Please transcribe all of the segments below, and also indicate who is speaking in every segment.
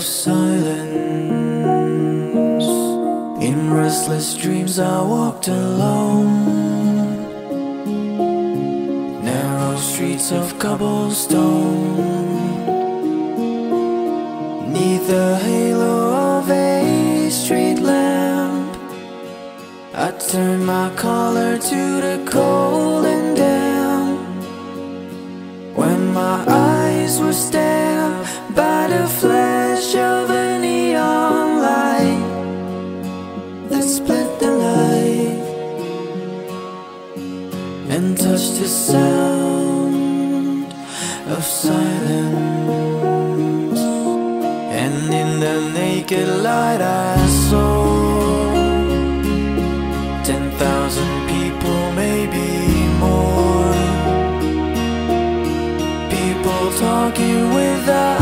Speaker 1: Of silence. In restless dreams, I walked alone. Narrow streets of cobblestone. Neath the halo of a street lamp, I turned my collar to the cold and damp. When my eyes were stabbed by the flash the sound of silence. And in the naked light, I saw ten thousand people, maybe more. People talking without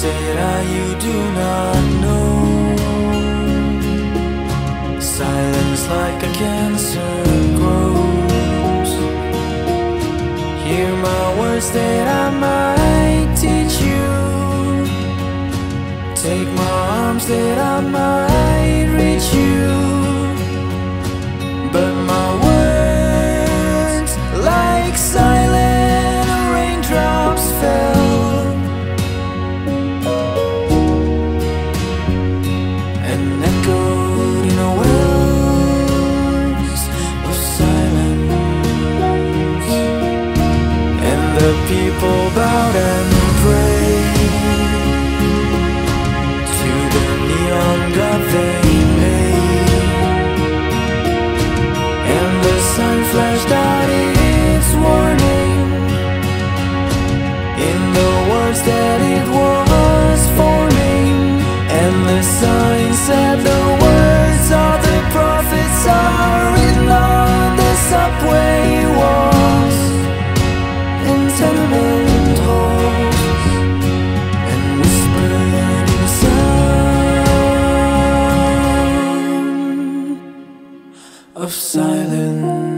Speaker 1: said I, you do not know. Silence like a cancer grows. Hear my words that I might teach you. Take my arms that I might. of silence.